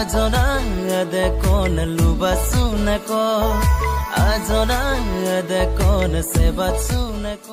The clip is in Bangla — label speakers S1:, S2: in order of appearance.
S1: আজনা
S2: দেখোন লুবা শুনক আজনা দেখোন সেবা শুনক